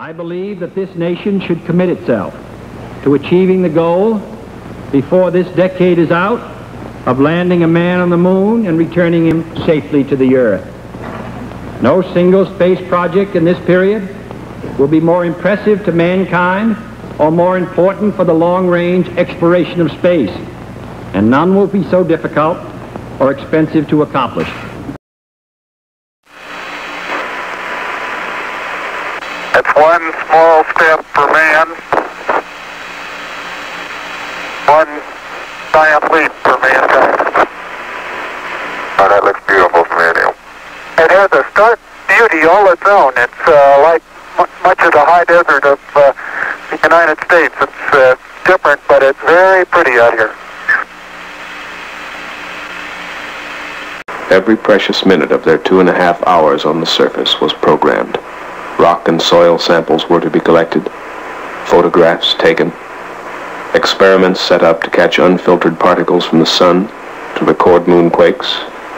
I believe that this nation should commit itself to achieving the goal before this decade is out of landing a man on the moon and returning him safely to the earth. No single space project in this period will be more impressive to mankind or more important for the long-range exploration of space, and none will be so difficult or expensive to accomplish. It's one small step for man, one giant leap for mankind. Oh, that looks beautiful from here, Neil. It has a stark beauty all its own. It's uh, like much of the high desert of uh, the United States. It's uh, different, but it's very pretty out here. Every precious minute of their two and a half hours on the surface was programmed. Rock and soil samples were to be collected, photographs taken, experiments set up to catch unfiltered particles from the sun, to record moonquakes,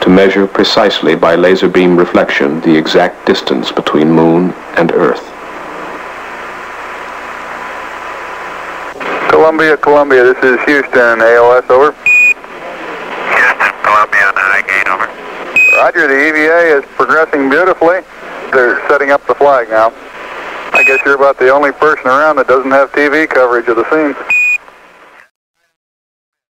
to measure precisely by laser beam reflection the exact distance between moon and earth. Columbia, Columbia, this is Houston, AOS, over. Houston, Columbia, Gate, over. Roger, the EVA is progressing beautifully. They're setting up the flag now. I guess you're about the only person around that doesn't have TV coverage of the scene.